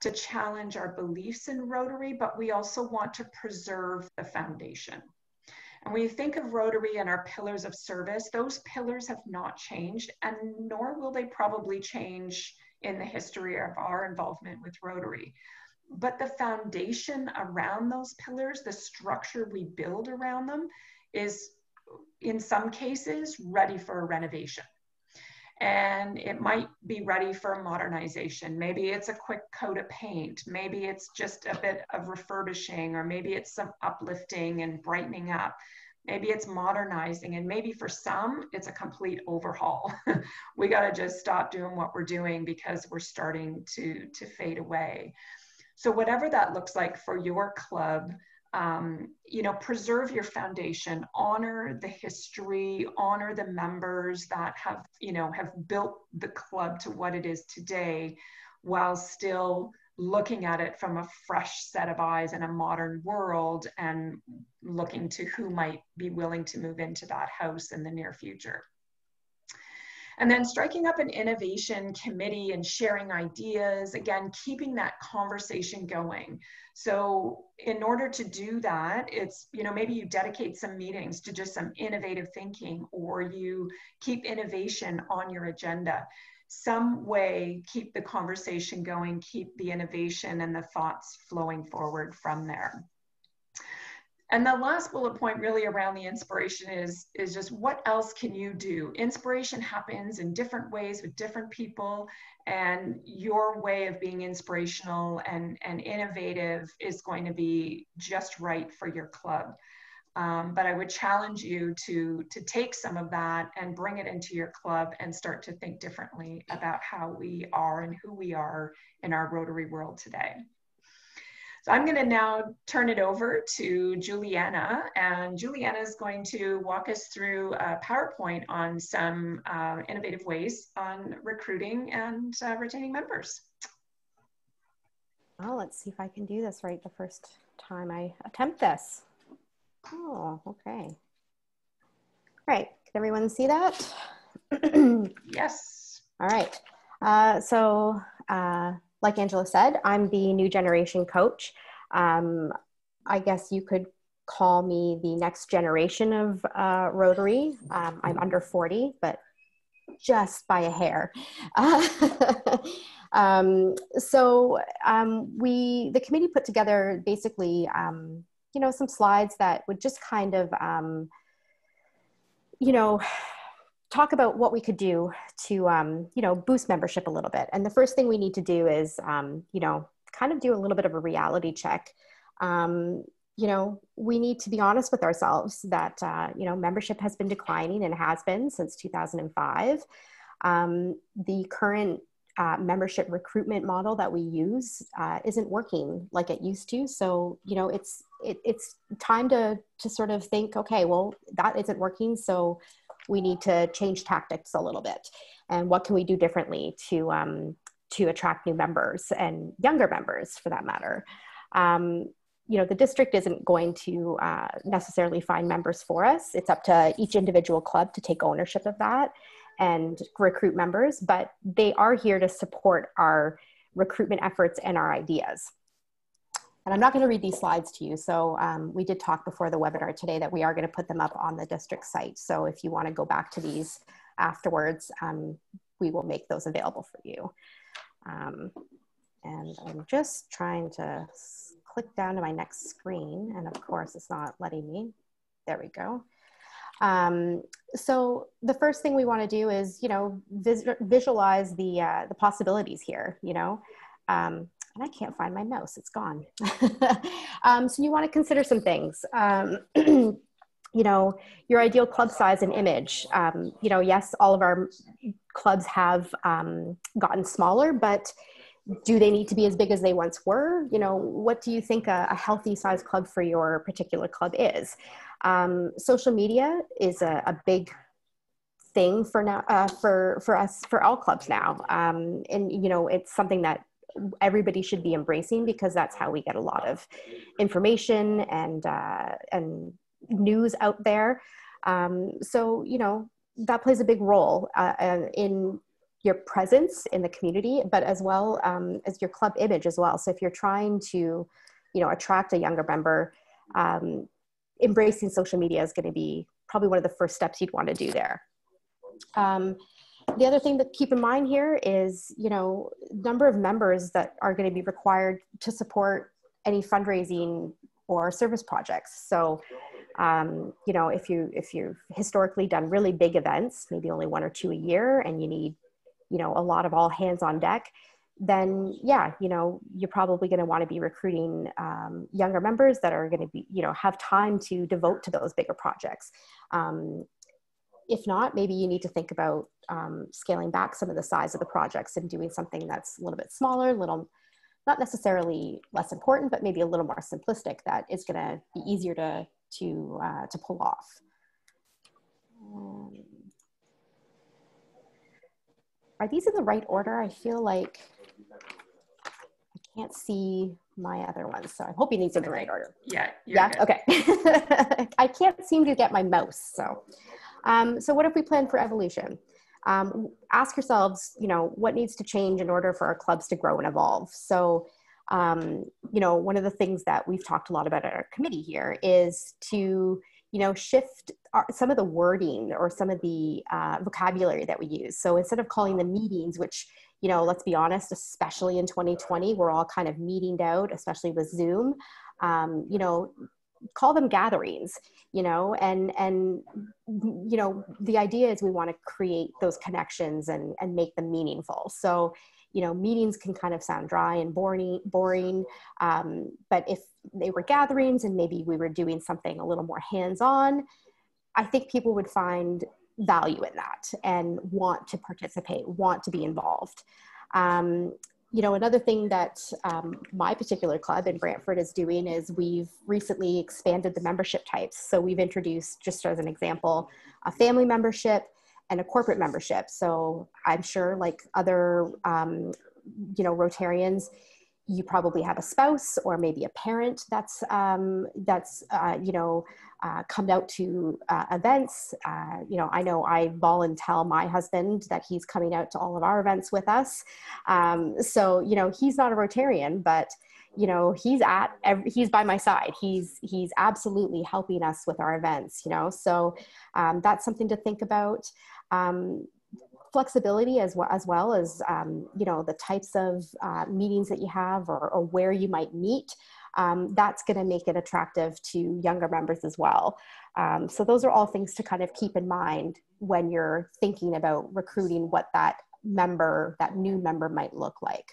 to challenge our beliefs in Rotary, but we also want to preserve the foundation. And when you think of Rotary and our pillars of service, those pillars have not changed, and nor will they probably change in the history of our involvement with Rotary. But the foundation around those pillars, the structure we build around them, is in some cases ready for a renovation and it might be ready for modernization. Maybe it's a quick coat of paint. Maybe it's just a bit of refurbishing, or maybe it's some uplifting and brightening up. Maybe it's modernizing, and maybe for some, it's a complete overhaul. we got to just stop doing what we're doing because we're starting to, to fade away. So, whatever that looks like for your club, um, you know, preserve your foundation, honor the history, honor the members that have, you know, have built the club to what it is today, while still looking at it from a fresh set of eyes in a modern world and looking to who might be willing to move into that house in the near future. And then striking up an innovation committee and sharing ideas, again, keeping that conversation going. So in order to do that, it's, you know, maybe you dedicate some meetings to just some innovative thinking or you keep innovation on your agenda. Some way, keep the conversation going, keep the innovation and the thoughts flowing forward from there. And the last bullet point really around the inspiration is, is just what else can you do? Inspiration happens in different ways with different people and your way of being inspirational and, and innovative is going to be just right for your club. Um, but I would challenge you to, to take some of that and bring it into your club and start to think differently about how we are and who we are in our Rotary world today. So I'm going to now turn it over to Juliana, and Juliana is going to walk us through a PowerPoint on some uh, innovative ways on recruiting and uh, retaining members. Well, let's see if I can do this right the first time I attempt this. Oh, okay. All right, can everyone see that? yes. All right. Uh, so uh, like Angela said, I'm the new generation coach. Um, I guess you could call me the next generation of uh, Rotary. Um, I'm under 40, but just by a hair. um, so um, we, the committee put together basically, um, you know, some slides that would just kind of, um, you know, talk about what we could do to um, you know boost membership a little bit. And the first thing we need to do is um, you know kind of do a little bit of a reality check. Um, you know we need to be honest with ourselves that uh, you know membership has been declining and has been since 2005 um, the current uh, membership recruitment model that we use uh, isn't working like it used to. So you know it's it, it's time to to sort of think okay well that isn't working. So we need to change tactics a little bit. And what can we do differently to um, to attract new members and younger members for that matter? Um, you know the district isn't going to uh, necessarily find members for us. It's up to each individual club to take ownership of that and recruit members but they are here to support our recruitment efforts and our ideas and I'm not going to read these slides to you. So um, we did talk before the webinar today that we are going to put them up on the district site. So if you want to go back to these afterwards, um, we will make those available for you. Um, and I'm just trying to click down to my next screen. And of course, it's not letting me. There we go. Um, so the first thing we want to do is, you know, vis visualize the, uh, the possibilities here, you know. Um, and I can't find my mouse, it's gone. um, so you want to consider some things. Um, you know, your ideal club size and image. Um, you know, yes, all of our clubs have um, gotten smaller, but do they need to be as big as they once were? You know, what do you think a, a healthy size club for your particular club is? Um, social media is a, a big thing for now uh, for for us for all clubs now um, and you know it's something that everybody should be embracing because that's how we get a lot of information and uh, and news out there. Um, so you know that plays a big role uh, in your presence in the community, but as well um, as your club image as well. So if you're trying to, you know, attract a younger member, um, embracing social media is going to be probably one of the first steps you'd want to do there. Um, the other thing to keep in mind here is, you know, number of members that are going to be required to support any fundraising or service projects. So, um, you know, if you if you've historically done really big events, maybe only one or two a year, and you need, you know, a lot of all hands on deck, then yeah, you know, you're probably going to want to be recruiting um, younger members that are going to be, you know, have time to devote to those bigger projects. Um, if not, maybe you need to think about um, scaling back some of the size of the projects and doing something that's a little bit smaller, little, not necessarily less important, but maybe a little more simplistic that is going to be easier to to uh, to pull off. Um, are these in the right order? I feel like I can't see my other ones, so I'm hoping these are in the right order. Yeah. Yeah. good. Okay. I can't seem to get my mouse, so. Um, so what if we plan for evolution? Um, ask yourselves, you know, what needs to change in order for our clubs to grow and evolve? So, um, you know, one of the things that we've talked a lot about at our committee here is to, you know, shift our, some of the wording or some of the uh, vocabulary that we use. So instead of calling them meetings, which, you know, let's be honest, especially in 2020, we're all kind of meetinged out, especially with Zoom. Um, you know, call them gatherings you know and and you know the idea is we want to create those connections and and make them meaningful. So you know meetings can kind of sound dry and boring boring um, but if they were gatherings and maybe we were doing something a little more hands-on i think people would find value in that and want to participate want to be involved. Um, you know, another thing that um, my particular club in Brantford is doing is we've recently expanded the membership types. So we've introduced, just as an example, a family membership and a corporate membership. So I'm sure, like other, um, you know, Rotarians, you probably have a spouse or maybe a parent that's um, that's uh, you know uh, come out to uh, events. Uh, you know, I know I volunteer my husband that he's coming out to all of our events with us. Um, so you know, he's not a Rotarian, but you know he's at every, he's by my side he's he's absolutely helping us with our events you know so um, that's something to think about um, flexibility as well as well as um, you know the types of uh, meetings that you have or, or where you might meet um, that's going to make it attractive to younger members as well um, so those are all things to kind of keep in mind when you're thinking about recruiting what that member that new member might look like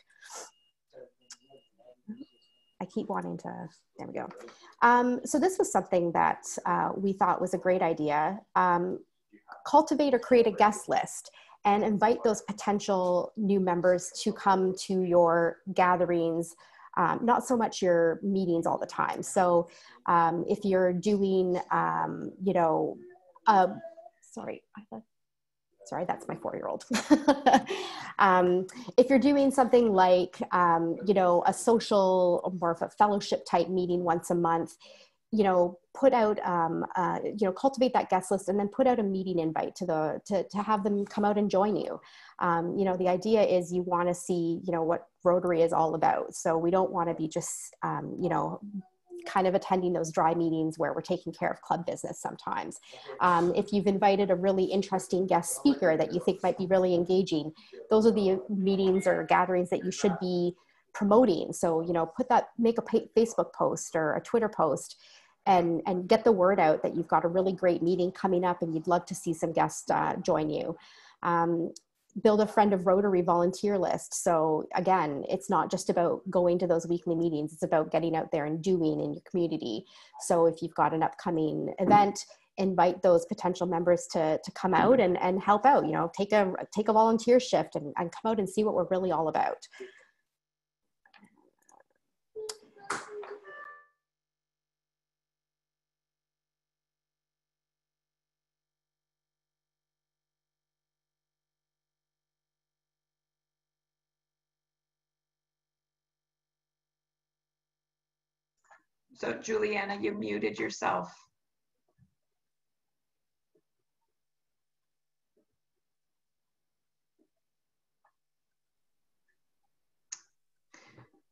I keep wanting to, there we go. Um, so this was something that uh, we thought was a great idea. Um, cultivate or create a guest list and invite those potential new members to come to your gatherings um, not so much your meetings all the time. So um, if you're doing um, you know sorry sorry that's my four-year-old. Um, if you're doing something like um, you know a social or more of a fellowship type meeting once a month you know put out um, uh, you know cultivate that guest list and then put out a meeting invite to the to, to have them come out and join you um, you know the idea is you want to see you know what rotary is all about so we don't want to be just um, you know kind of attending those dry meetings where we're taking care of club business sometimes. Um, if you've invited a really interesting guest speaker that you think might be really engaging, those are the meetings or gatherings that you should be promoting. So, you know, put that, make a Facebook post or a Twitter post and, and get the word out that you've got a really great meeting coming up and you'd love to see some guests uh, join you. Um, build a friend of Rotary volunteer list. So again, it's not just about going to those weekly meetings, it's about getting out there and doing in your community. So if you've got an upcoming event, invite those potential members to, to come out and, and help out, you know, take a, take a volunteer shift and, and come out and see what we're really all about. So Juliana, you muted yourself.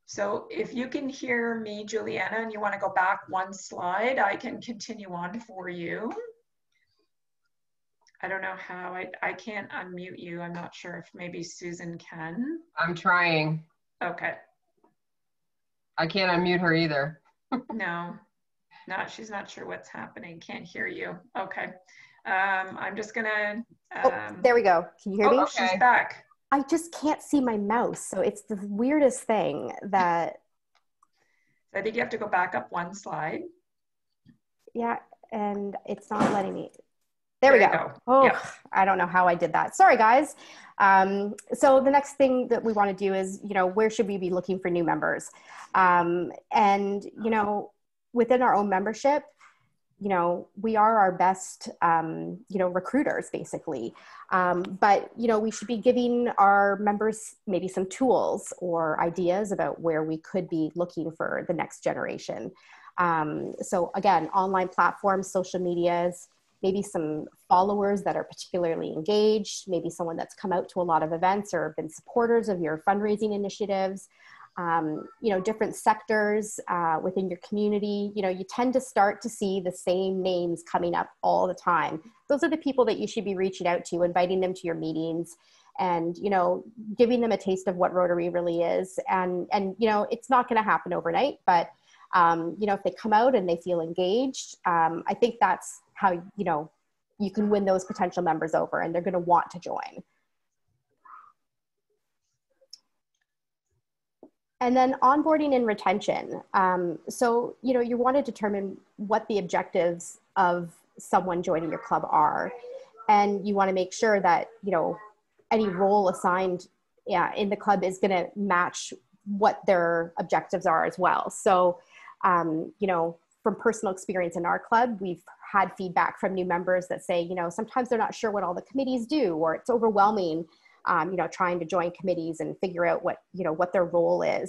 So if you can hear me, Juliana, and you want to go back one slide, I can continue on for you. I don't know how, I, I can't unmute you. I'm not sure if maybe Susan can. I'm trying. Okay. I can't unmute her either no, not, she's not sure what's happening. Can't hear you. Okay. Um, I'm just gonna, Oh, um, there we go. Can you hear me? oh, she's back. I just can't see my mouse. So it's the weirdest thing that, I think you have to go back up one slide. yeah, and it's not letting me. There, we you go. Oh, Yep. I don't know how I did that. Sorry, guys. Um, so the next thing that we want to do is, you know, where should we be looking for new members? Um, and, you know, within our own membership, you know, we are our best, um, you know, recruiters basically. Um, but, you know, we should be giving our members maybe some tools or ideas about where we could be looking for the next generation. Um, so again, online platforms, social medias, maybe some followers that are particularly engaged, maybe someone that's come out to a lot of events or been supporters of your fundraising initiatives, um, you know, different sectors uh, within your community. You know, you tend to start to see the same names coming up all the time. Those are the people that you should be reaching out to, inviting them to your meetings and you know giving them a taste of what rotary really is and and you know it's not going to happen overnight but um, you know if they come out and they feel engaged um, i think that's how you know you can win those potential members over and they're going to want to join. And then onboarding and retention. Um, so you know you want to determine what the objectives of someone joining your club are. And you want to make sure that you know any role assigned yeah, in the club is going to match what their objectives are as well. So um, you know from personal experience in our club, we've had feedback from new members that say, you know, sometimes they're not sure what all the committees do, or it's overwhelming, um, you know, trying to join committees and figure out what, you know, what their role is.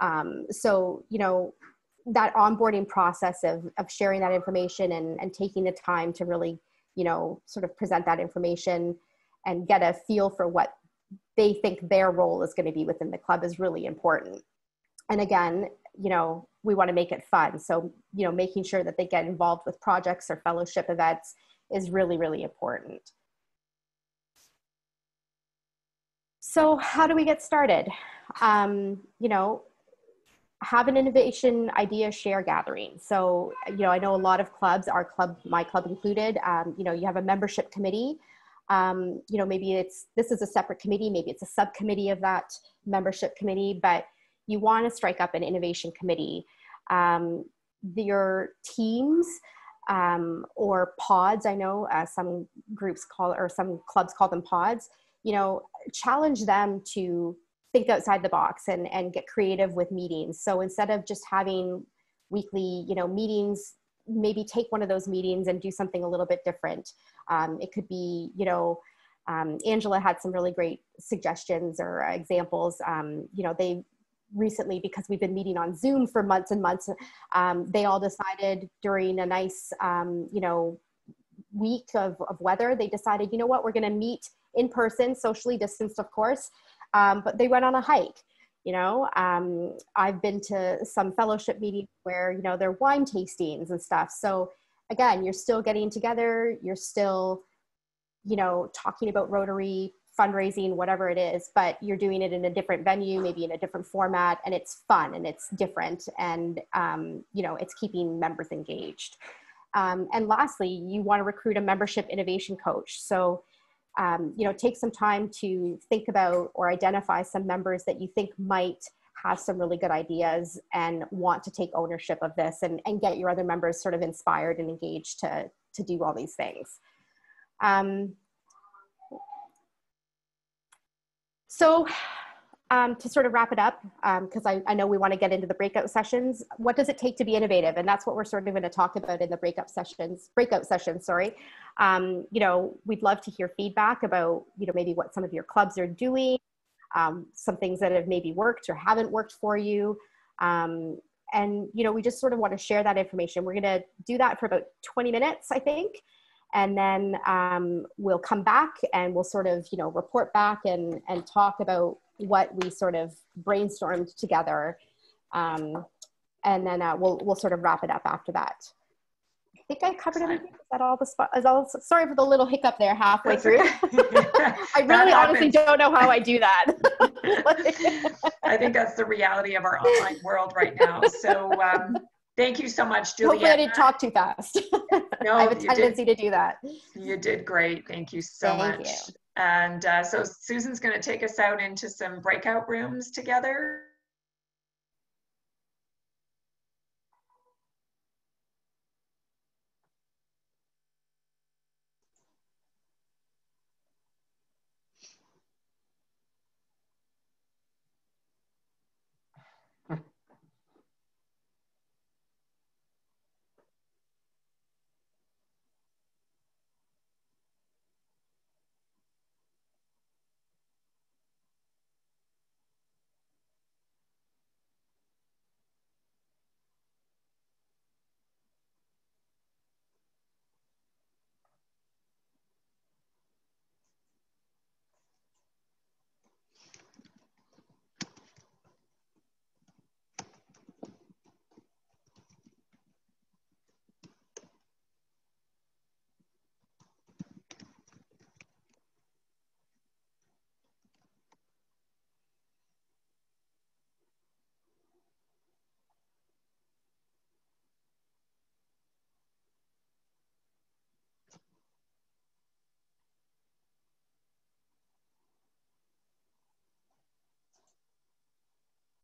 Um, so, you know, that onboarding process of, of sharing that information and, and taking the time to really, you know, sort of present that information and get a feel for what they think their role is going to be within the club is really important. And again, you know, we want to make it fun. So, you know, making sure that they get involved with projects or fellowship events is really, really important. So, how do we get started? Um, you know, have an innovation idea share gathering. So, you know, I know a lot of clubs, our club, my club included, um, you know, you have a membership committee. Um, you know, maybe it's this is a separate committee, maybe it's a subcommittee of that membership committee, but you want to strike up an innovation committee. Um, your teams um, or pods, I know uh, some groups call or some clubs call them pods, you know, challenge them to think outside the box and, and get creative with meetings. So instead of just having weekly, you know, meetings, maybe take one of those meetings and do something a little bit different. Um, it could be, you know, um, Angela had some really great suggestions or examples. Um, you know, they recently because we've been meeting on zoom for months and months. Um, they all decided during a nice um, you know week of, of weather they decided you know what? We're going to meet in person socially distanced of course. Um, but they went on a hike you know? Um, i've been to some fellowship meetings where you know they're wine tastings and stuff. So again you're still getting together you're still you know talking about rotary fundraising, whatever it is, but you're doing it in a different venue, maybe in a different format, and it's fun and it's different, and um, you know it's keeping members engaged. Um, and lastly, you want to recruit a membership innovation coach. So, um, you know, take some time to think about or identify some members that you think might have some really good ideas and want to take ownership of this and, and get your other members sort of inspired and engaged to, to do all these things. Um, So um, to sort of wrap it up, because um, I, I know we want to get into the breakout sessions, what does it take to be innovative? And that's what we're sort of going to talk about in the breakout sessions, breakout sessions, sorry. Um, you know, we'd love to hear feedback about, you know, maybe what some of your clubs are doing, um, some things that have maybe worked or haven't worked for you. Um, and, you know, we just sort of want to share that information. We're going to do that for about 20 minutes, I think and then um, we'll come back and we'll sort of you know report back and and talk about what we sort of brainstormed together Um, and then uh, we'll, we'll sort of wrap it up after that. I think I covered everything. Is that all the spot? Is all, sorry for the little hiccup there halfway through. I really honestly don't know how I do that. I think that's the reality of our online world right now. So um, thank you so much, Juliet. Hopefully I didn't talk too fast. No, I have a tendency to do that. You did great. Thank you so Thank much. you. And uh, so Susan's going to take us out into some breakout rooms together.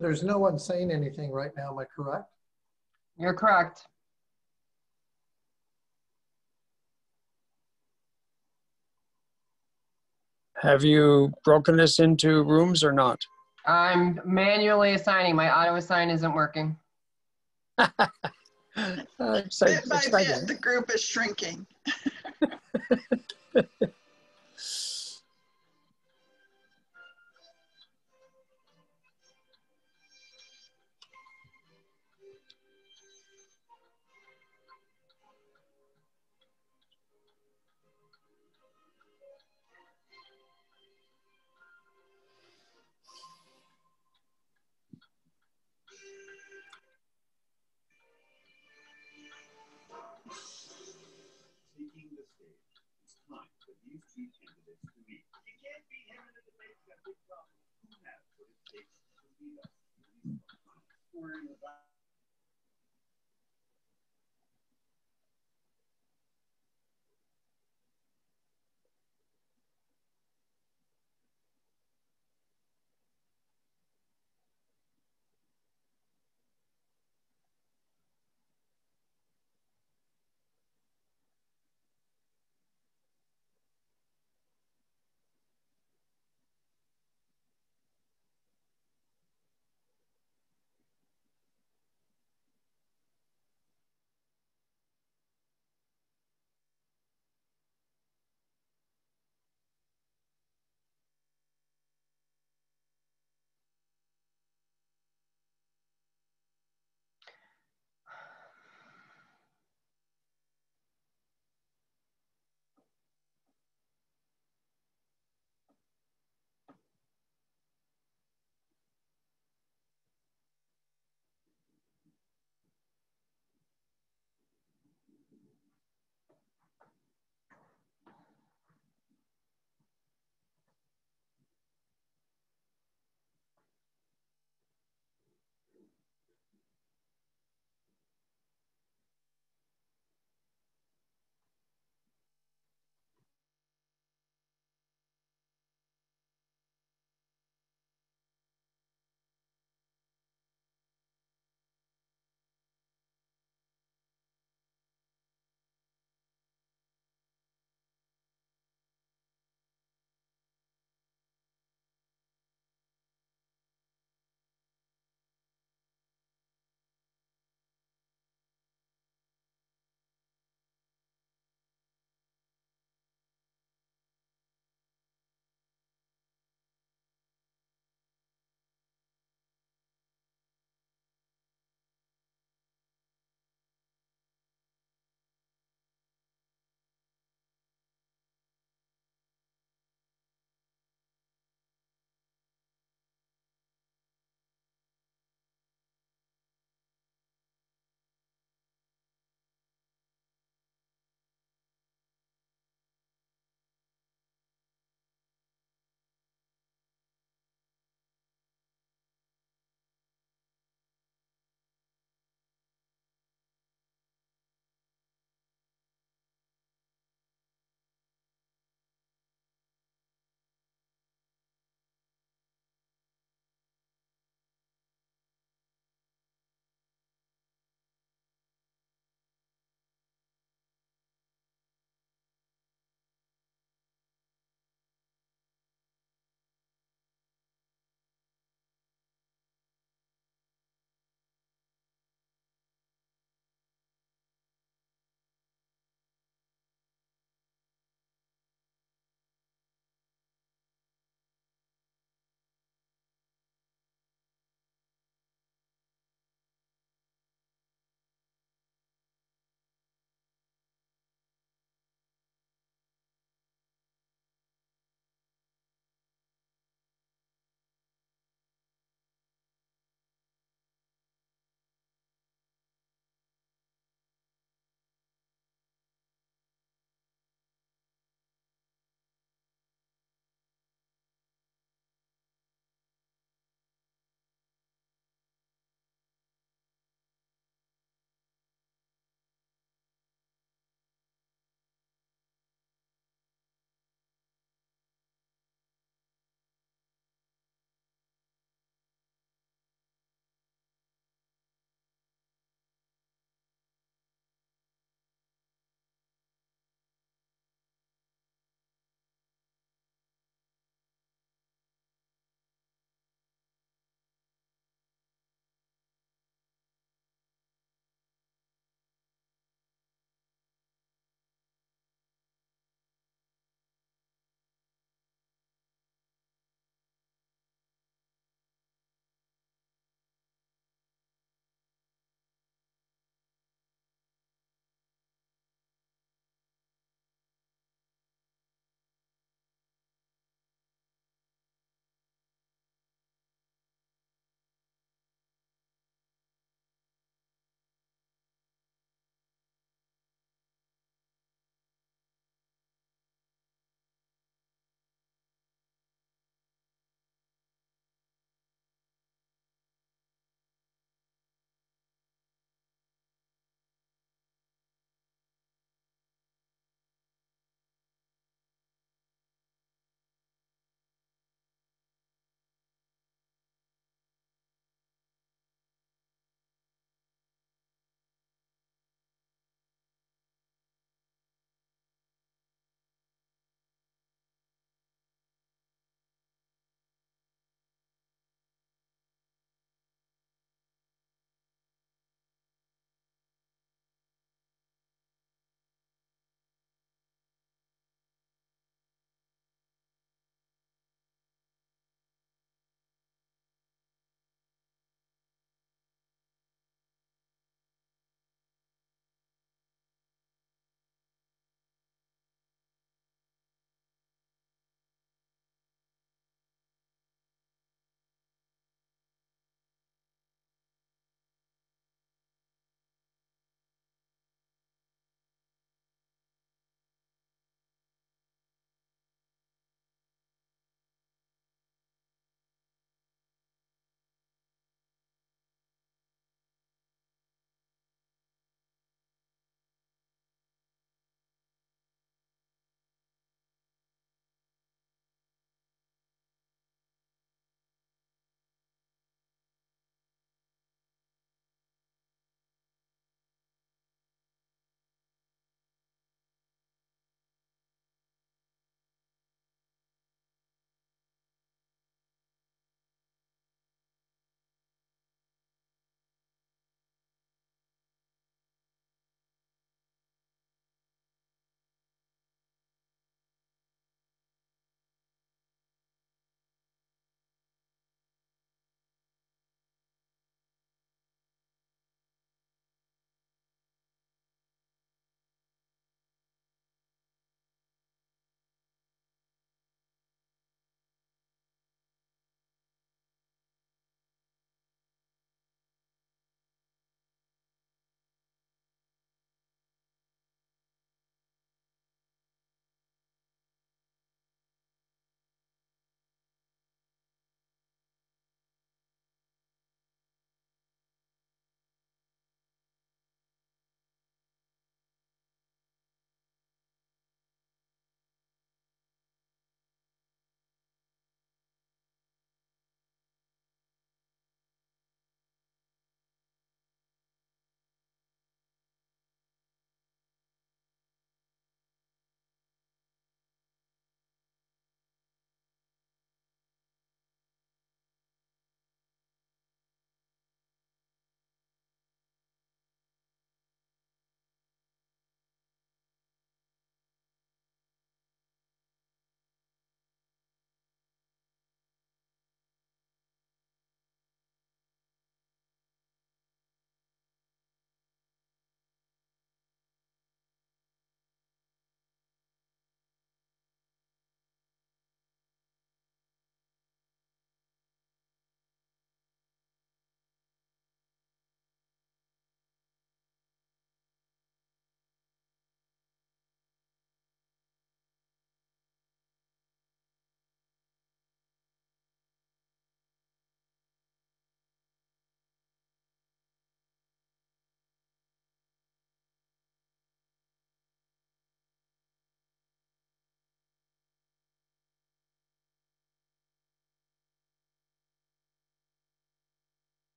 There's no one saying anything right now, am I correct? You're correct. Have you broken this into rooms or not? I'm manually assigning. My auto assign isn't working. Uh, so- Bit by it's bit, the group is shrinking. or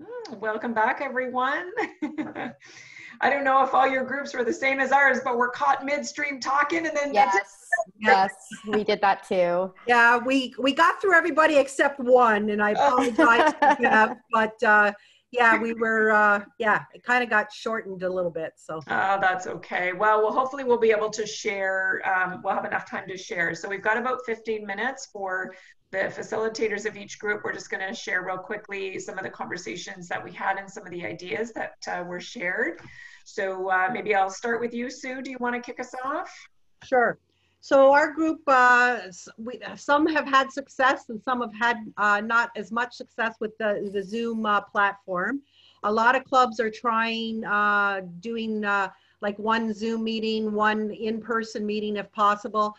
Hmm, welcome back, everyone. I don't know if all your groups were the same as ours, but we're caught midstream talking and then Yes, yes, we did that too. Yeah, we, we got through everybody except one, and I apologize for that. But, uh, yeah, we were, uh, yeah, it kind of got shortened a little bit, so. Uh, that's okay. Well, well, hopefully we'll be able to share. Um, we'll have enough time to share. So we've got about 15 minutes for the facilitators of each group. We're just going to share real quickly some of the conversations that we had and some of the ideas that uh, were shared. So uh, maybe I'll start with you, Sue. Do you want to kick us off? Sure. So our group, uh, we, some have had success and some have had uh, not as much success with the, the Zoom uh, platform. A lot of clubs are trying uh, doing like one Zoom meeting, one in-person meeting if possible.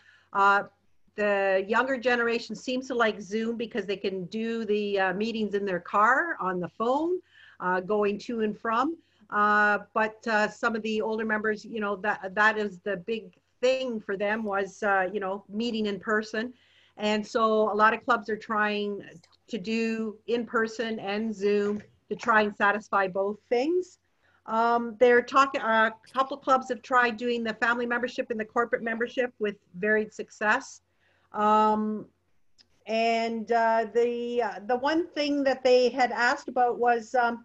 Uh, the younger generation seems to like Zoom because they can do the uh, meetings in their car on the phone, uh, going to and from. Uh, but uh, some of the older members, you know, that that is the big thing for them was, uh, you know, meeting in person. And so a lot of clubs are trying to do in person and Zoom to try and satisfy both things. Um, they're talking, a couple clubs have tried doing the family membership and the corporate membership with varied success. Um, and uh, the uh, the one thing that they had asked about was um,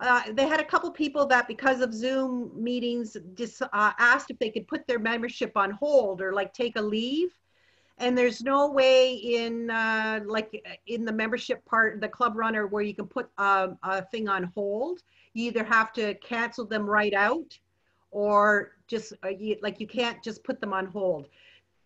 uh, they had a couple people that because of Zoom meetings dis, uh, asked if they could put their membership on hold or like take a leave. And there's no way in uh, like in the membership part, the club runner, where you can put um, a thing on hold. You either have to cancel them right out, or just uh, you, like you can't just put them on hold.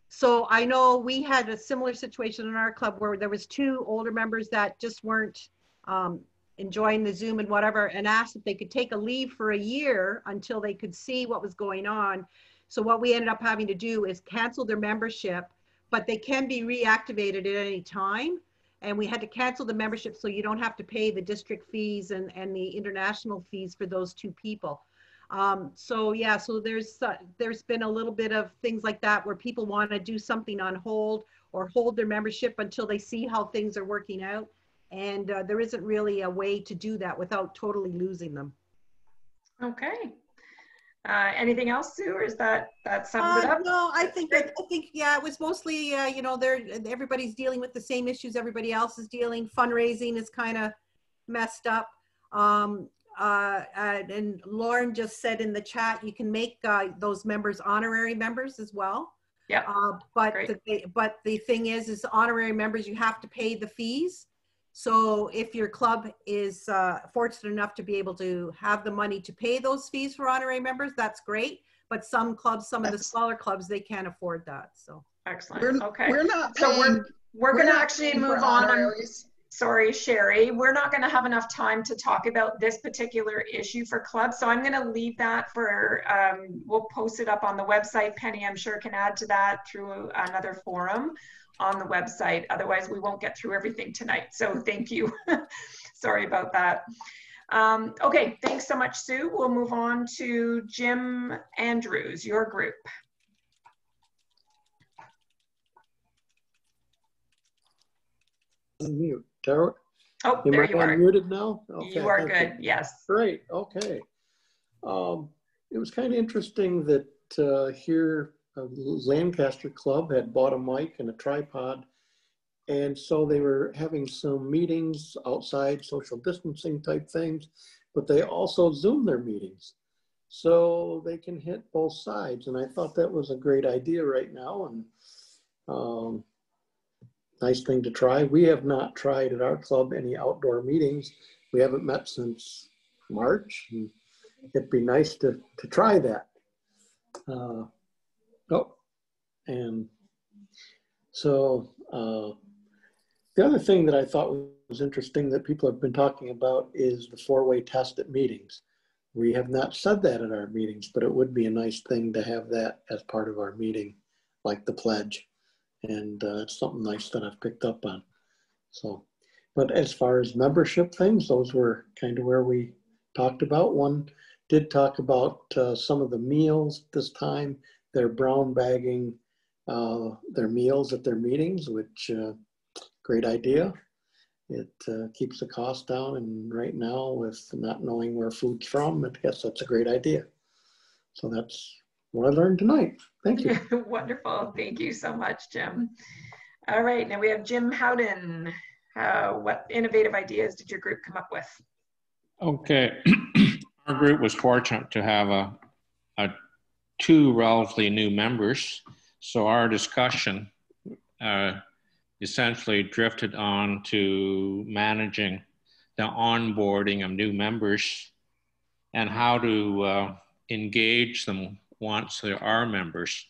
So I know we had a similar situation in our club where there was two older members that just weren't um, enjoying the Zoom and whatever, and asked if they could take a leave for a year until they could see what was going on. So what we ended up having to do is cancel their membership, but they can be reactivated at any time. And we had to cancel the membership so you don't have to pay the district fees and, and the international fees for those two people. Um, so yeah, so there's uh, there's been a little bit of things like that where people want to do something on hold or hold their membership until they see how things are working out. And uh, there isn't really a way to do that without totally losing them. Okay. Uh, anything else, Sue, or is that that sums it Uh, up? no, I think that, I think yeah, it was mostly uh, you know they're everybody's dealing with the same issues everybody else is dealing. Fundraising is kind of messed up. Um, uh, and, and Lauren just said in the chat you can make uh, those members honorary members as well. Yeah. Uh, but Great. the, but the thing is, is honorary members you have to pay the fees. So if your club is uh, fortunate enough to be able to have the money to pay those fees for honorary members, that's great. But some clubs, some of the smaller clubs, they can't afford that. So Excellent. We're, okay. we're not So we're we're we're gonna actually move on. Honoraries. Sorry, Sherry. We're not gonna have enough time to talk about this particular issue for clubs, so I'm gonna leave that for. Um, we'll post it up on the website. Penny, I'm sure can add to that through another forum on the website. Otherwise, we won't get through everything tonight. So thank you. sorry about that. Um, okay, thanks so much, Sue. We'll move on to Jim Andrews, your group. Unmute. Tara, Oh, am there I you are. unmuted now? Okay, You are good. Yes. Great, okay. Um, it was kind of interesting that, uh, here, uh, Lancaster Club had bought a mic and a tripod. And so they were having some meetings outside, social distancing type things, but they also Zoom their meetings. So they can hit both sides. And I thought that was a great idea right now and, um, nice thing to try. We have not tried at our club any outdoor meetings. We haven't met since March. and It'd be nice to, to try that. Uh, oh, and so uh, the other thing that I thought was interesting that people have been talking about is the four-way test at meetings. We have not said that at our meetings, but it would be a nice thing to have that as part of our meeting, like the pledge. And uh, it's something nice that I've picked up on. So, but as far as membership things, those were kind of where we talked about. One did talk about uh, some of the meals this time. They're brown bagging uh, their meals at their meetings, which uh, great idea. it uh, keeps the cost down. And right now, with not knowing where food's from, I guess that's a great idea. So that's what I learned tonight. Thank you. Wonderful. Thank you so much, Jim. All right, now we have Jim Howden. Uh, what innovative ideas did your group come up with? Okay, our group was fortunate to have a, a two relatively new members. So our discussion uh, essentially drifted on to managing the onboarding of new members and how to uh, engage them once they are members.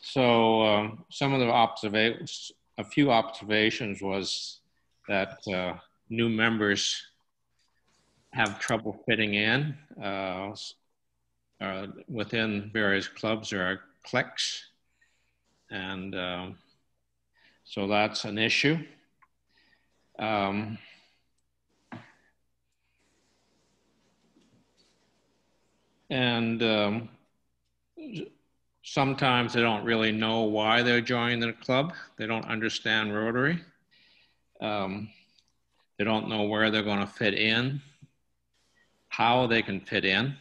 So uh, some of the observations, a few observations was that uh, new members have trouble fitting in. Uh, uh, within various clubs, or cliques, and um, so that's an issue. Um, and um, sometimes they don't really know why they're joining the club. They don't understand Rotary. Um, they don't know where they're going to fit in, how they can fit in.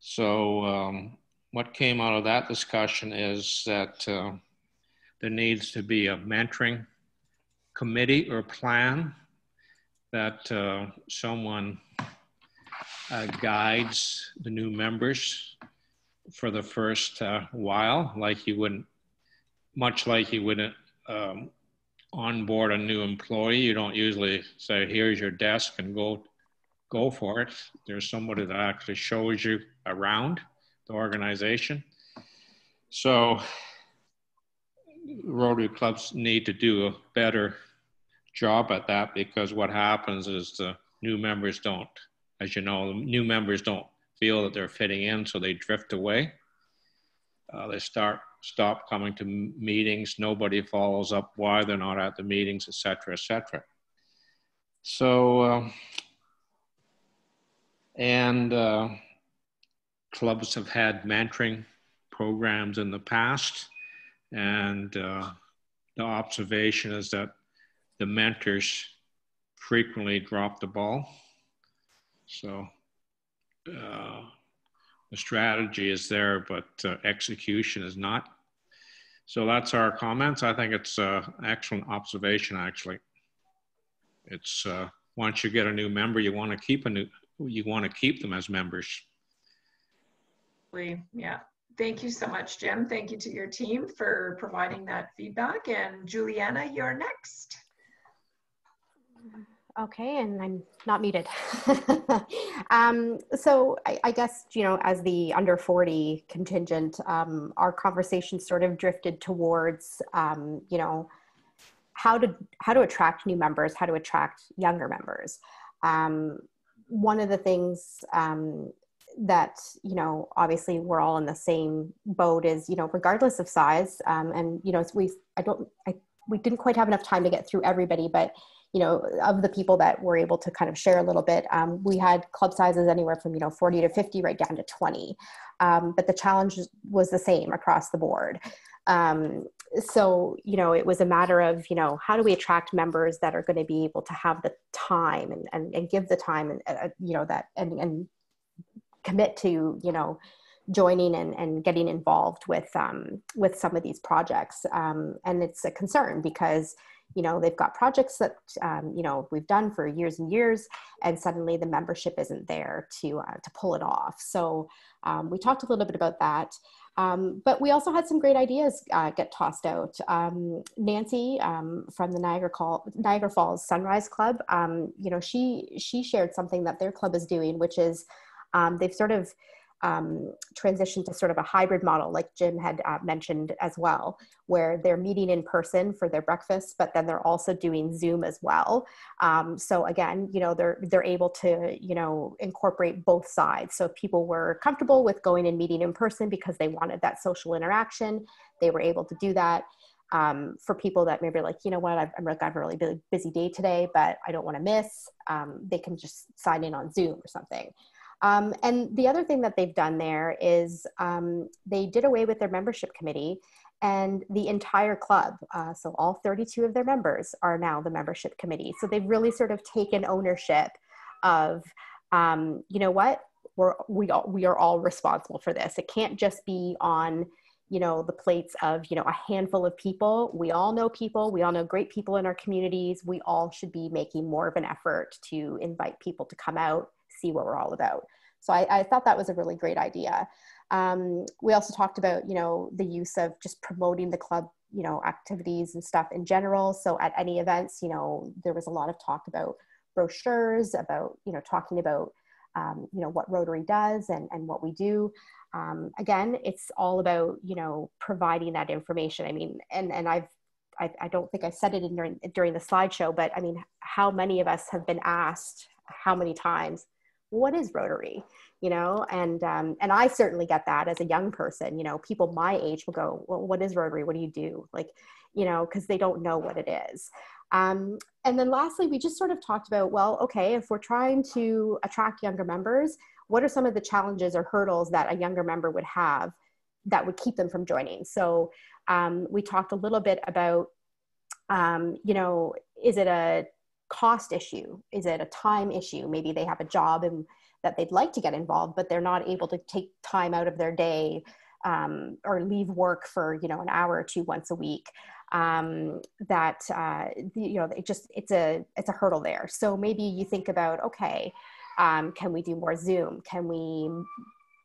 So, um, what came out of that discussion is that uh, there needs to be a mentoring committee or plan that uh, someone uh, guides the new members for the first uh, while, like you wouldn't, much like you wouldn't um, onboard a new employee. You don't usually say, "Here's your desk and go, go for it." There's somebody that actually shows you around the organization. So Rotary clubs need to do a better job at that because what happens is the new members don't, as you know, new members don't feel that they're fitting in, so they drift away. Uh, they start stop coming to meetings. Nobody follows up why they're not at the meetings, etc., etc. So, uh, and uh, clubs have had mentoring programs in the past and uh, the observation is that the mentors frequently drop the ball. So uh, the strategy is there, but uh, execution is not. So that's our comments. I think it's an excellent observation, actually. It's uh, once you get a new member, you want to keep a new, you want to keep them as members. Yeah, Thank you so much, Jim. Thank you to your team for providing that feedback. And Juliana, you're next. Okay, and I'm not muted. um, so I, I, guess, you know, as the under 40 contingent, um, our conversation sort of drifted towards, um, you know, how to, how to attract new members, how to attract younger members. Um, one of the things um, that you know obviously we're all in the same boat is you know regardless of size um, and you know we i don't i we didn't quite have enough time to get through everybody but you know of the people that were able to kind of share a little bit um, we had club sizes anywhere from you know 40 to 50 right down to 20 um, but the challenge was the same across the board. Um, so you know it was a matter of you know how do we attract members that are going to be able to have the time and, and, and give the time and uh, you know that and, and commit to you know joining and, and getting involved with um, with some of these projects. Um, and it's a concern because you know they've got projects that um, you know we've done for years and years and suddenly the membership isn't there to uh, to pull it off so um, we talked a little bit about that um, but we also had some great ideas uh, get tossed out. Um, Nancy um, from the Niagara, Niagara Falls Sunrise Club, um, you know, she she shared something that their club is doing, which is um, they've sort of um, transitioned to sort of a hybrid model, like Jim had uh, mentioned as well, where they're meeting in person for their breakfast, but then they're also doing Zoom as well. Um, so again, you know, they're they're able to you know incorporate both sides. So if people were comfortable with going and meeting in person because they wanted that social interaction, they were able to do that. Um, for people that maybe like, you know what, I've, I'm like, I've a really busy day today, but I don't want to miss, um, they can just sign in on Zoom or something. Um, and the other thing that they've done there is um, they did away with their membership committee and the entire club, uh, so all 32 of their members, are now the membership committee. So they've really sort of taken ownership of, um, you know what, we're, we, all, we are all responsible for this. It can't just be on you know the plates of you know a handful of people we all know people we all know great people in our communities we all should be making more of an effort to invite people to come out see what we're all about so i, I thought that was a really great idea um, we also talked about, you know, the use of just promoting the club, you know, activities and stuff in general. So at any events, you know, there was a lot of talk about brochures, about, you know, talking about, um, you know, what Rotary does and, and what we do. Um, again, it's all about, you know, providing that information. I mean, and, and I've, I, I don't think I said it in, during, during the slideshow, but I mean, how many of us have been asked how many times, what is Rotary? you know and um, and i certainly get that as a young person you know people my age will go well what is rotary? What do you do? Like you know because they don't know what it is. Um, and then lastly we just sort of talked about well okay if we're trying to attract younger members what are some of the challenges or hurdles that a younger member would have that would keep them from joining? So um, we talked a little bit about um, you know is it a cost issue is it a time issue maybe they have a job and that they'd like to get involved, but they're not able to take time out of their day um, or leave work for you know an hour or two once a week. Um, that uh, you know it just it's a it's a hurdle there. So maybe you think about okay, um, can we do more Zoom? Can we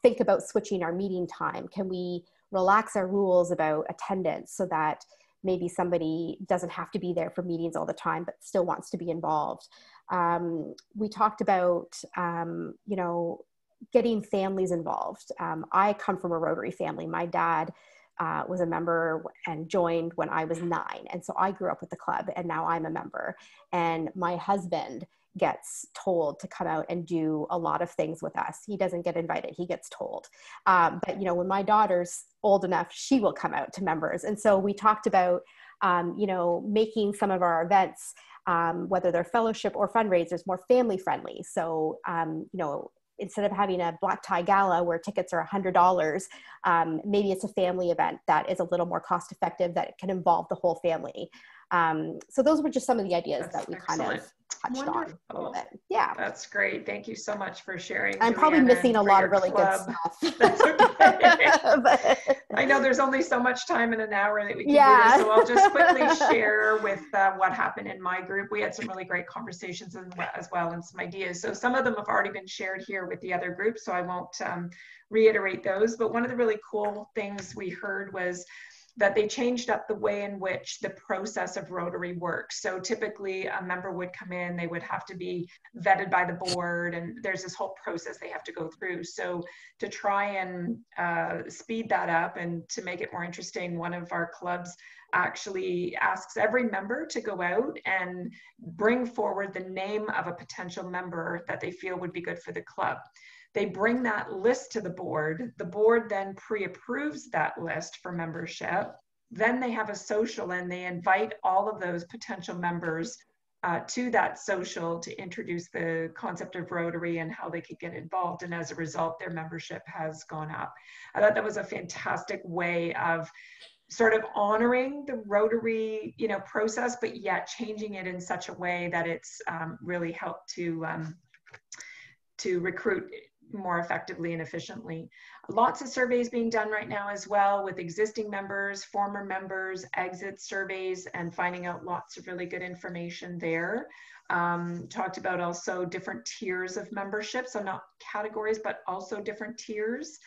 think about switching our meeting time? Can we relax our rules about attendance so that maybe somebody doesn't have to be there for meetings all the time but still wants to be involved. Um, we talked about um, you know getting families involved. Um, i come from a rotary family. My dad uh, was a member and joined when i was nine. And so i grew up with the club and now i'm a member. And my husband gets told to come out and do a lot of things with us. He doesn't get invited, he gets told. Um, but, you know, when my daughter's old enough, she will come out to members. And so we talked about, um, you know, making some of our events, um, whether they're fellowship or fundraisers, more family friendly. So, um, you know, instead of having a black tie gala where tickets are $100 um, maybe it's a family event that is a little more cost effective that can involve the whole family um, so those were just some of the ideas That's that we excellent. kind of touched Wonderful. on a little bit. Yeah. That's great. Thank you so much for sharing. I'm probably missing a lot of really club. good stuff. That's okay. But- I know there's only so much time in an hour that we can Yeah. do this, so I'll just quickly share with uh, what happened in my group. We had some really great conversations as well- as well and some ideas. So some of them have already been shared here with the other groups, so I won't um, reiterate those. But one of the really cool things we heard was that they changed up the way in which the process of Rotary works. So typically a member would come in, they would have to be vetted by the board, and there's this whole process they have to go through. So to try and uh, speed that up and to make it more interesting, one of our clubs actually asks every member to go out and bring forward the name of a potential member that they feel would be good for the club. They bring that list to the board. The board then pre approves that list for membership. Then they have a social and they invite all of those potential members uh, to that social to introduce the concept of Rotary and how they could get involved. And as a result, their membership has gone up. I thought that was a fantastic way of sort of honoring the Rotary, you know, process, but yet changing it in such a way that it's um, really helped to um, to recruit more effectively and efficiently. Lots of surveys being done right now as well with existing members, former members, exit surveys, and finding out lots of really good information there. Um, talked about also different tiers of membership, so not categories, but also different tiers.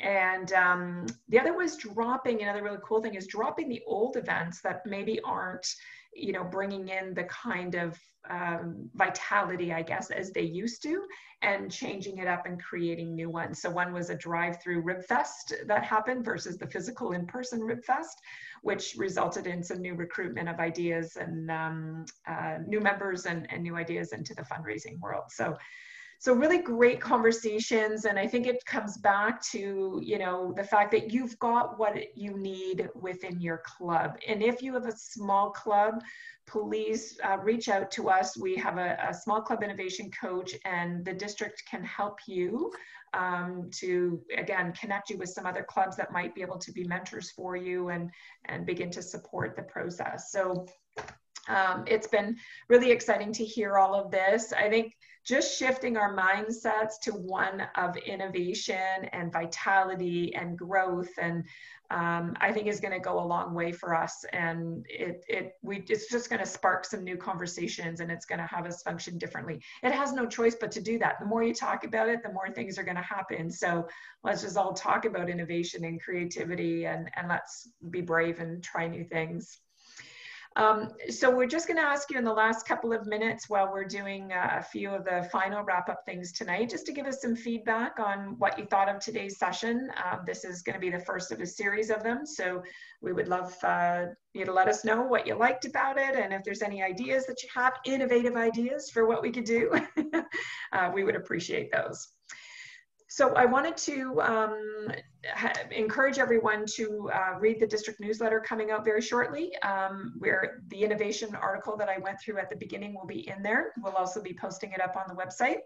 And um, the other was dropping, another really cool thing is dropping the old events that maybe aren't, you know, bringing in the kind of um, vitality, I guess, as they used to, and changing it up and creating new ones. So one was a drive-through rib fest that happened versus the physical in-person rib fest, which resulted in some new recruitment of ideas and um, uh, new members and, and new ideas into the fundraising world. So so really great conversations and i think it comes back to you know the fact that you've got what you need within your club. And if you have a small club please uh, reach out to us. We have a, a, small club innovation coach and the district can help you um, to again connect you with some other clubs that might be able to be mentors for you and and begin to support the process. So um, it's been really exciting to hear all of this. I think just shifting our mindsets to one of innovation and vitality and growth. And um, I think is going to go a long way for us. And it, it we it's just going to spark some new conversations and it's going to have us function differently. It has no choice but to do that. The more you talk about it the more things are going to happen. So let's just all talk about innovation and creativity and and let's be brave and try new things um, so we're just going to ask you in the last couple of minutes while we're doing uh, a few of the final wrap up things tonight, just to give us some feedback on what you thought of today's session. Um, this is going to be the first of a series of them. So we would love uh, you to let us know what you liked about it and if there's any ideas that you have, innovative ideas for what we could do, uh, we would appreciate those. So I wanted to um, encourage everyone to uh, read the district newsletter coming out very shortly, um, where the innovation article that I went through at the beginning will be in there. We'll also be posting it up on the website.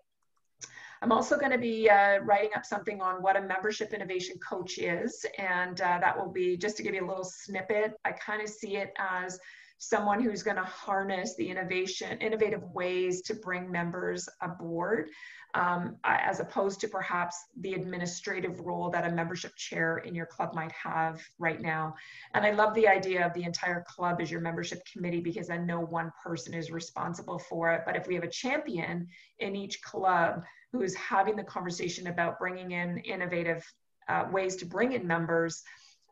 I'm also going to be uh, writing up something on what a membership innovation coach is, and uh, that will be just to give you a little snippet. I kind of see it as someone who's going to harness the innovation, innovative ways to bring members aboard um, as opposed to perhaps the administrative role that a membership chair in your club might have right now. And I love the idea of the entire club as your membership committee because I know one person is responsible for it. But if we have a champion in each club who is having the conversation about bringing in innovative uh, ways to bring in members,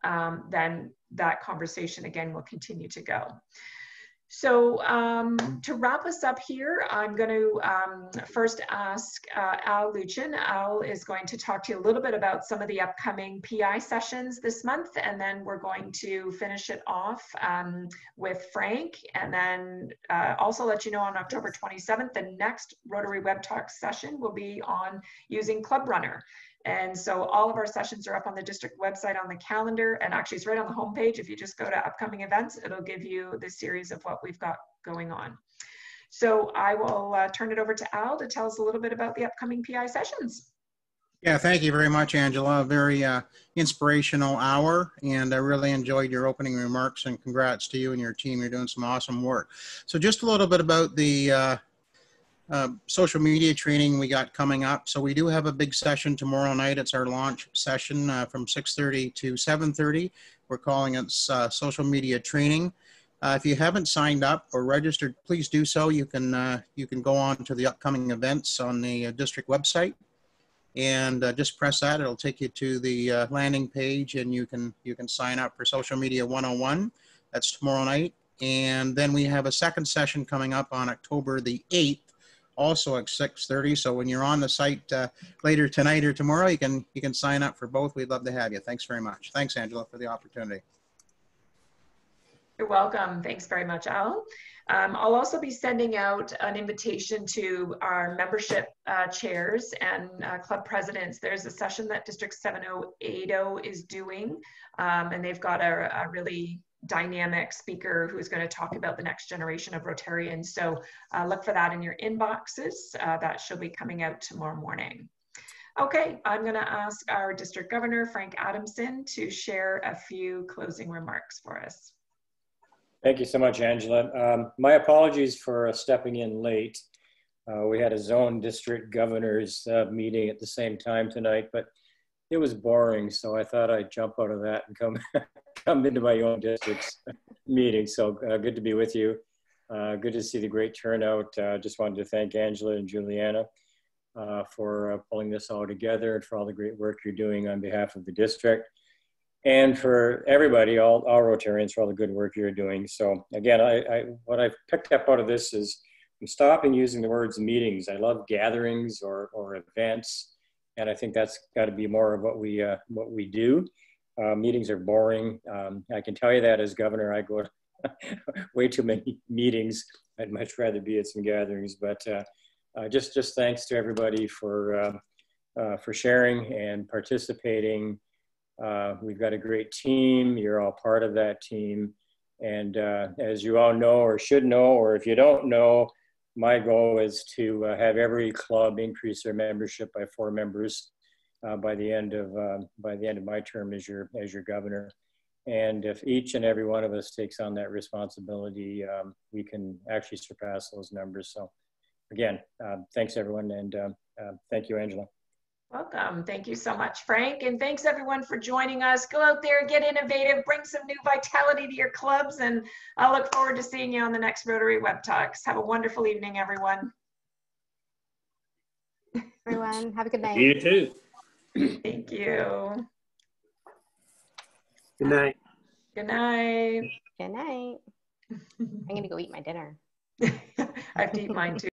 um, then that conversation again will continue to go. So um, to wrap us up here, I'm going to um, first ask uh, Al Luchin. Al is going to talk to you a little bit about some of the upcoming PI sessions this month, and then we're going to finish it off um, with Frank, and then uh, also let you know on October 27th, the next Rotary Web Talk session will be on using Club Runner. And so all of our sessions are up on the district website on the calendar, and actually it's right on the homepage. If you just go to upcoming events, it'll give you the series of what we've got going on. So I will uh, turn it over to Al to tell us a little bit about the upcoming PI sessions. Yeah, thank you very much, Angela. Very uh, inspirational hour, and I really enjoyed your opening remarks. And congrats to you and your team. You're doing some awesome work. So, just a little bit about the uh, uh, social media training we got coming up. So we do have a big session tomorrow night. It's our launch session uh, from 6.30 to 7.30. We're calling it uh, social media training. Uh, if you haven't signed up or registered, please do so. You can, uh, you can go on to the upcoming events on the district website and just press that. It'll take you to the landing page and you can, you can sign up for Social Media 101. That's tomorrow night. And then we have a second session coming up on October the 8th also at 6.30. So when you're on the site uh, later tonight or tomorrow, you can, you can sign up for both. We'd love to have you. Thanks very much. Thanks, Angela, for the opportunity. You're welcome. Thanks very much, Al. Um, I'll also be sending out an invitation to our membership uh, chairs and uh, club presidents. There's a session that District 7080 is doing, um, and they've got a, a really dynamic speaker who is going to talk about the next generation of Rotarians. So uh, look for that in your inboxes. Uh, that should be coming out tomorrow morning. Okay, I'm going to ask our district governor, Frank Adamson, to share a few closing remarks for us. Thank you so much, Angela. Um, my apologies for stepping in late. Uh, we had a zone district governors uh, meeting at the same time tonight, but it was boring. So I thought I'd jump out of that and come come into my own district's meeting. So uh, good to be with you. Uh, good to see the great turnout. Uh, just wanted to thank Angela and Juliana uh, for uh, pulling this all together and for all the great work you're doing on behalf of the district. And for everybody, all, all Rotarians, for all the good work you're doing. So again, I, I, what I've picked up out of this is I'm stopping using the words meetings. I love gatherings or, or events. And I think that's got to be more of what we, uh, what we do. Uh, meetings are boring. Um, I can tell you that as governor, I go way too many meetings. I'd much rather be at some gatherings, but uh, uh, just just thanks to everybody for uh, uh, for sharing and participating. Uh, we've got a great team. You're all part of that team. And uh, as you all know or should know, or if you don't know, my goal is to have every club increase their membership by four members uh, by the end of um, by the end of my term as your as your governor. And if each and every one of us takes on that responsibility, um, we can actually surpass those numbers. So, again, um, thanks everyone, and um, uh, thank you, Angela. Welcome. Thank you so much, Frank. And thanks everyone for joining us. Go out there, get innovative, bring some new vitality to your clubs. And I look forward to seeing you on the next Rotary Web Talks. Have a wonderful evening, everyone. Everyone, have a good night. You too. Thank you. Good night. Good night. Good night. I'm going to go eat my dinner. I have to eat mine too.